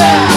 Yeah.